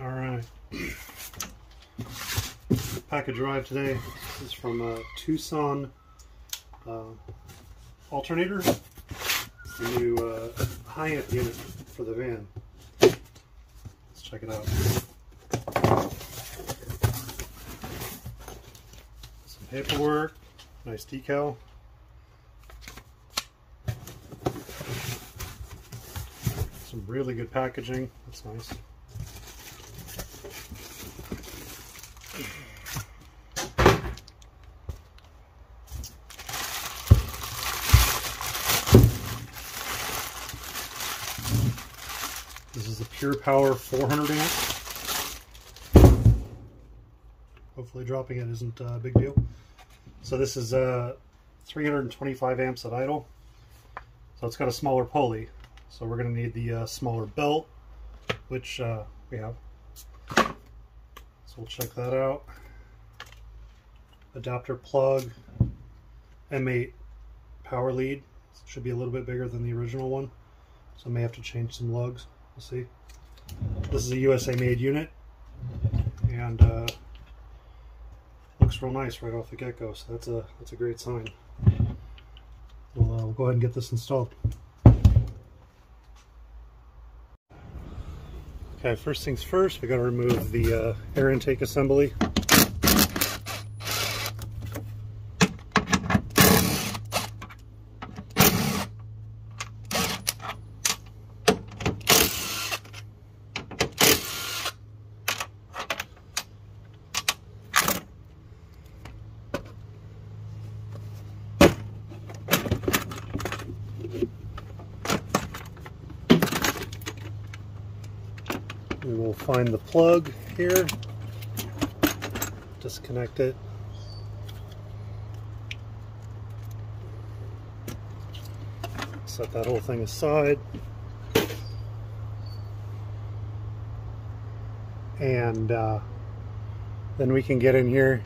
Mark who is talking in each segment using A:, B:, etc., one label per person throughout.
A: All right. Package arrived today. This is from uh, Tucson uh, Alternator. It's the new uh, high amp unit for the van. Let's check it out. Some paperwork, nice decal. Some really good packaging. That's nice. Pure Power 400 amp. Hopefully dropping it isn't a big deal. So this is uh, 325 amps at idle. So it's got a smaller pulley. So we're going to need the uh, smaller belt, which uh, we have. So we'll check that out. Adapter plug, M8 power lead. Should be a little bit bigger than the original one. So I may have to change some lugs. We'll see. This is a USA made unit and uh, looks real nice right off the get-go. So that's a that's a great sign. We'll, uh, we'll go ahead and get this installed. Okay, first things first, we got to remove the uh, air intake assembly. We will find the plug here, disconnect it. Set that whole thing aside. And uh, then we can get in here.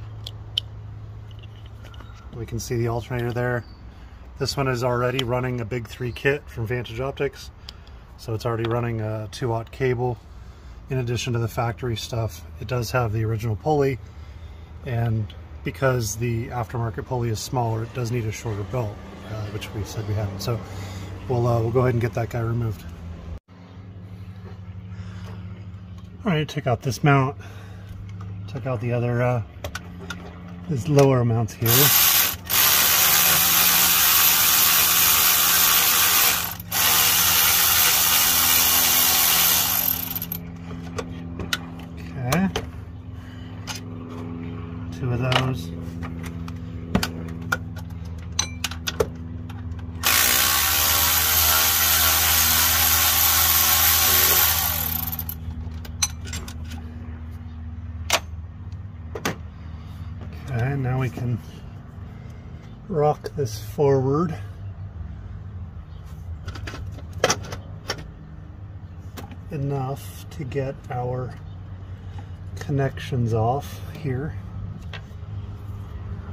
A: We can see the alternator there. This one is already running a Big 3 kit from Vantage Optics. So it's already running a 2 aught cable in addition to the factory stuff. It does have the original pulley and because the aftermarket pulley is smaller, it does need a shorter belt, uh, which we said we had. So we'll, uh, we'll go ahead and get that guy removed. All right, take out this mount. Check out the other, uh, these lower mounts here. Okay. Two of those. Okay, now we can rock this forward. enough to get our connections off here.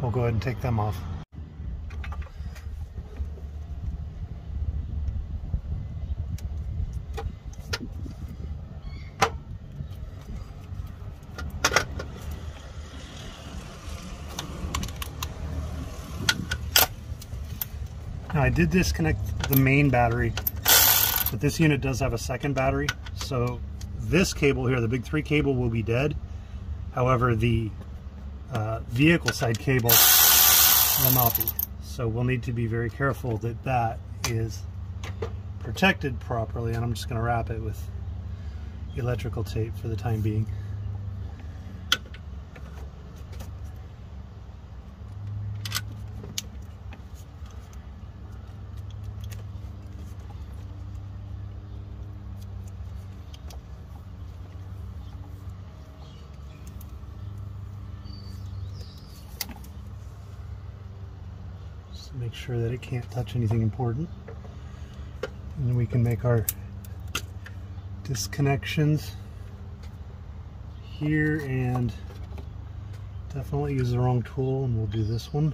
A: We'll go ahead and take them off. Now I did disconnect the main battery, but this unit does have a second battery. So this cable here, the big three cable will be dead. However, the uh, vehicle side cable will not be. So we'll need to be very careful that that is protected properly. And I'm just gonna wrap it with electrical tape for the time being. Make sure that it can't touch anything important. And we can make our disconnections here and definitely use the wrong tool and we'll do this one.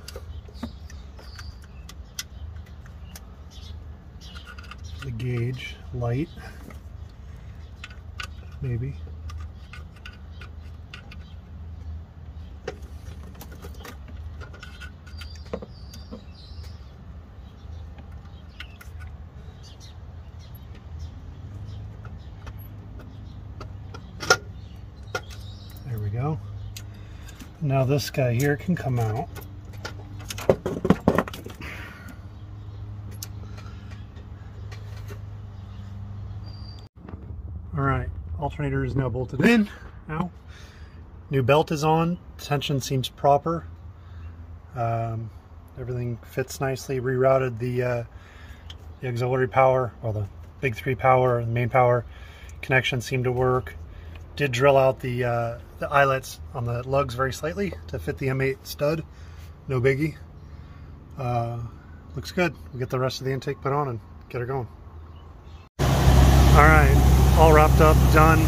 A: The gauge light, maybe. Now this guy here can come out. All right, alternator is now bolted in now. New belt is on, tension seems proper. Um, everything fits nicely. Rerouted the, uh, the auxiliary power, or the big three power, the main power connection seemed to work. Did drill out the uh, the eyelets on the lugs very slightly to fit the M8 stud. No biggie. Uh, looks good. We'll get the rest of the intake put on and get her going. All right, all wrapped up, done,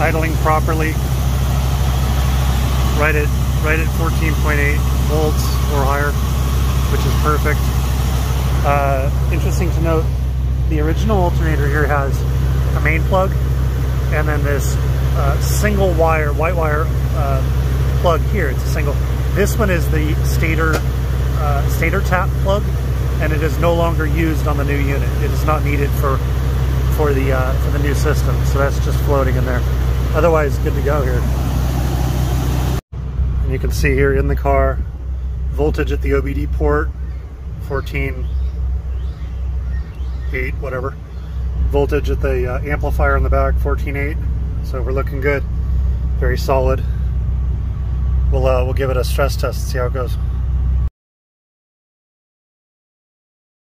A: idling properly right at right at 14.8 volts or higher, which is perfect. Uh, interesting to note, the original alternator here has a main plug and then this uh, single wire, white wire uh, plug here. It's a single. This one is the stator uh, stator tap plug, and it is no longer used on the new unit. It is not needed for for the uh, for the new system. So that's just floating in there. Otherwise, good to go here. And you can see here in the car, voltage at the OBD port, 14, 8, whatever. Voltage at the uh, amplifier in the back, 14.8. So we're looking good, very solid. We'll, uh, we'll give it a stress test and see how it goes.